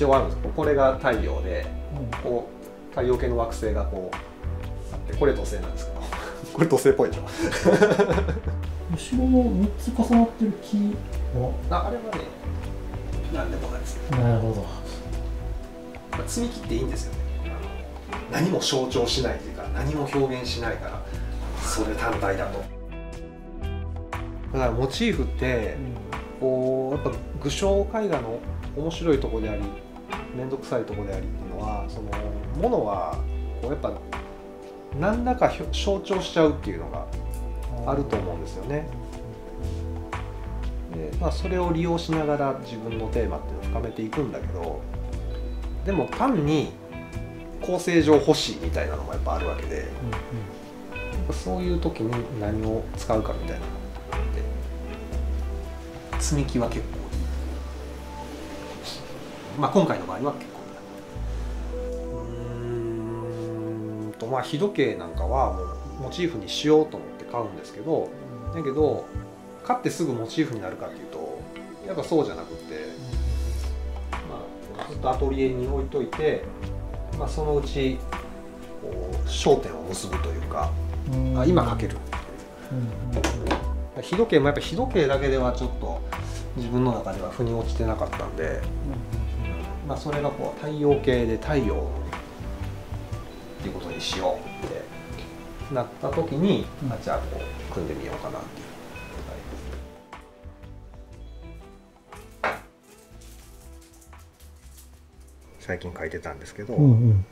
一応あるんです。けどこれが太陽でこう太陽系の惑星がこうあってこれ土星なんですけど。これ土星っぽいでしょ。後ろの3つ重なってる木は？ああれはね何でもないです。なるほど。まあ積み木っていいんですよね。何も象徴しないというか何も表現しないからそれ単体だと。だからモチーフってこうやっぱ具象絵画の面白いところであり面倒くさいところでありっていうのはそのものはこうやっぱ何らか象徴しちゃうっていうのがあると思うんですよね。でまあ、それを利用しながら自分のテーマっていうのを深めていくんだけどでも単に構成上欲しいみたいなのもやっぱあるわけでそういう時に何を使うかみたいなのって積み木は結構、まあ、今回の場合は結構うーんとまあ日時計なんかはもうモチーフにしようと思って買うんですけどだけど買ってすぐモチーフになるかっていうとやっぱそうじゃなくて、まあ、ずっとアトリエに置いといて、まあ、そのうちこう焦点を結ぶというか、あ今かける。日時計もやっぱ日時計だけではちょっと自分の中では腑に落ちてなかったんで、まあ、それがこう太陽系で太陽っていうことにしようってなった時に、あじゃあこう組んでみようかなっていう。最近書いてたんですけど、うん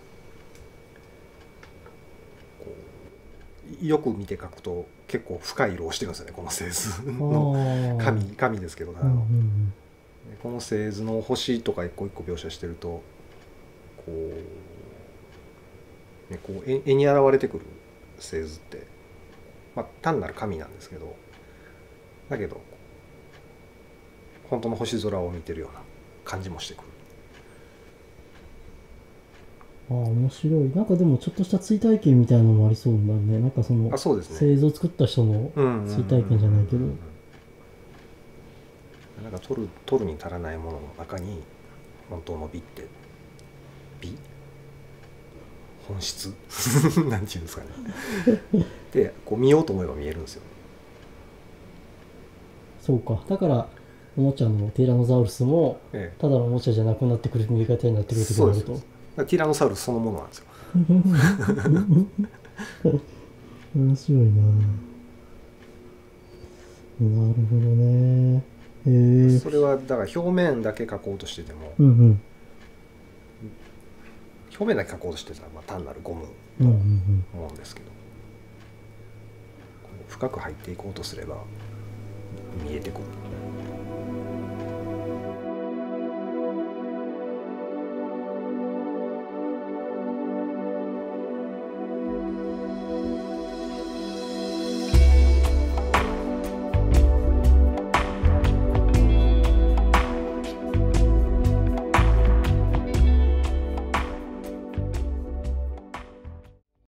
うん。よく見て書くと結構深い色をしてるんですよねこの製図あのー。紙紙ですけど、あの。うんうんこの製図の星とか一個一個描写してるとこう,、ね、こう絵絵に現れてくる製図って、まあ、単なる紙なんですけどだけど本当の星空を見てるような感じもしてくる。ああ面白い。なんかでもちょっとした追体験みたいなのもありそうだね。なんかそのあそうですね。製図を作った人のうん。追体験じゃないけどなんか取る取るに足らないものの中に本当の美って美？本質？なんていうんですかね。でこう見ようと思えば見えるんですよ。そうか。だからおもちゃのティラノザウルスもええ。ただのおもちゃじゃなくなってくる見え方になってくるってこと？だティラノサウルスそのものなんですよ。面白いな。なるほどね。へえそれはだから表面だけ描こうとしててもうんうん。表面だけ描こうとしてたらまあ単なるゴムうんうんもんですけど深く入っていこうとすれば見えてくる